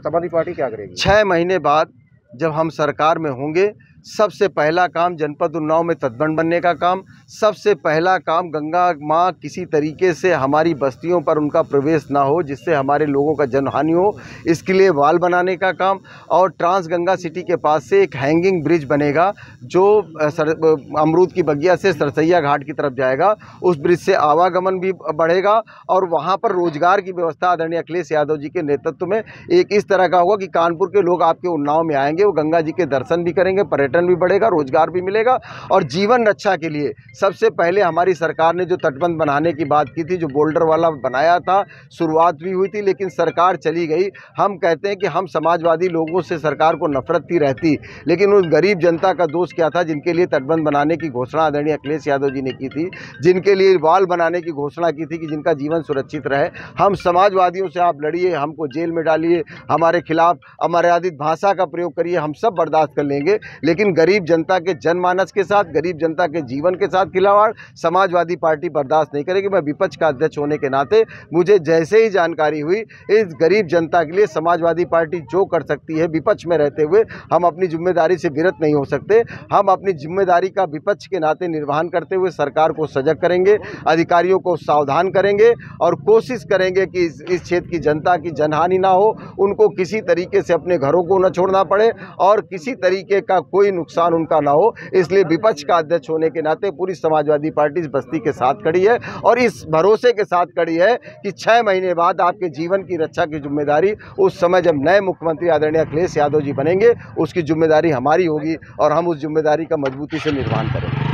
Samajwadi party क्या करेगी? छः महीने बाद जब हम सरकार में होंगे सबसे पहला काम जनपद उन्नाव में तटबंध बनने का काम सबसे पहला काम गंगा माँ किसी तरीके से हमारी बस्तियों पर उनका प्रवेश ना हो जिससे हमारे लोगों का जनहानि हो इसके लिए वाल बनाने का काम और ट्रांस गंगा सिटी के पास से एक हैंगिंग ब्रिज बनेगा जो सर, अमरूद की बगिया से सरसैया घाट की तरफ़ जाएगा। उस ब्रिज से आवागमन भी बढ़ेगा और वहाँ पर रोज़गार की व्यवस्था आदरणीय अखिलेश यादव जी के नेतृत्व में एक इस तरह का होगा कि कानपुर के लोग आपके उन्नाव में आएँगे वो गंगा जी के दर्शन भी करेंगे पर्यटन पर्यटन भी बढ़ेगा, रोज़गार भी मिलेगा और जीवन रक्षा के लिए। सबसे पहले हमारी सरकार ने जो तटबंध बनाने की बात की थी, जो बोल्डर वाला बनाया था, शुरुआत भी हुई थी, लेकिन सरकार चली गई। हम कहते हैं कि हम समाजवादी लोगों से सरकार को नफरत थी रहती। लेकिन उस गरीब जनता का दोष क्या था, जिनके लिए तटबंध बनाने की घोषणा आदरणीय अखिलेश यादव जी ने की थी, जिनके लिए वाल बनाने की घोषणा की थी कि जिनका जीवन सुरक्षित रहे। हम समाजवादियों से आप लड़िए, हमको जेल में डालिए, हमारे खिलाफ अमर्यादित भाषा का प्रयोग करिए, हम सब बर्दाश्त कर लेंगे। लेकिन लेकिन गरीब जनता के जनमानस के साथ, गरीब जनता के जीवन के साथ खिलावाड़, समाजवादी पार्टी बर्दाश्त नहीं करेगी। मैं विपक्ष का अध्यक्ष होने के नाते मुझे जैसे ही जानकारी हुई, इस गरीब जनता के लिए समाजवादी पार्टी जो कर सकती है, विपक्ष में रहते हुए हम अपनी ज़िम्मेदारी से विरत नहीं हो सकते। हम अपनी ज़िम्मेदारी का विपक्ष के नाते निर्वहन करते हुए सरकार को सजग करेंगे, अधिकारियों को सावधान करेंगे और कोशिश करेंगे कि इस इस क्षेत्र की जनता की जनहानि ना हो। उनको किसी तरीके से अपने घरों को न छोड़ना पड़े और किसी तरीके का कोई कोई नुकसान उनका ना हो, इसलिए विपक्ष का अध्यक्ष होने के नाते पूरी समाजवादी पार्टी इस बस्ती के साथ खड़ी है और इस भरोसे के साथ खड़ी है कि छः महीने बाद आपके जीवन की रक्षा की ज़िम्मेदारी उस समय जब नए मुख्यमंत्री आदरणीय अखिलेश यादव जी बनेंगे, उसकी ज़िम्मेदारी हमारी होगी और हम उस ज़िम्मेदारी का मजबूती से निर्माण करेंगे।